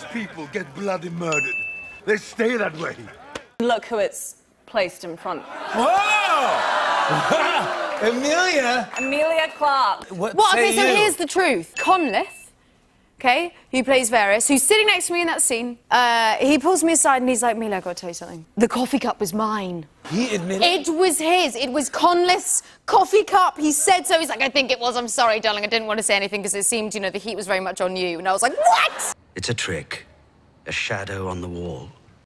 Most people get bloody murdered. They stay that way. Look who it's placed in front. Whoa! Emilia! Amelia Clark. What, Well, say okay, so you? here's the truth. Conleth, okay, who plays Varys, who's sitting next to me in that scene, uh, he pulls me aside and he's like, Mila, I've got to tell you something. The coffee cup was mine. He admitted. It was his. It was Conleth's coffee cup. He said so. He's like, I think it was. I'm sorry, darling. I didn't want to say anything because it seemed, you know, the heat was very much on you. And I was like, what? It's a trick. A shadow on the wall.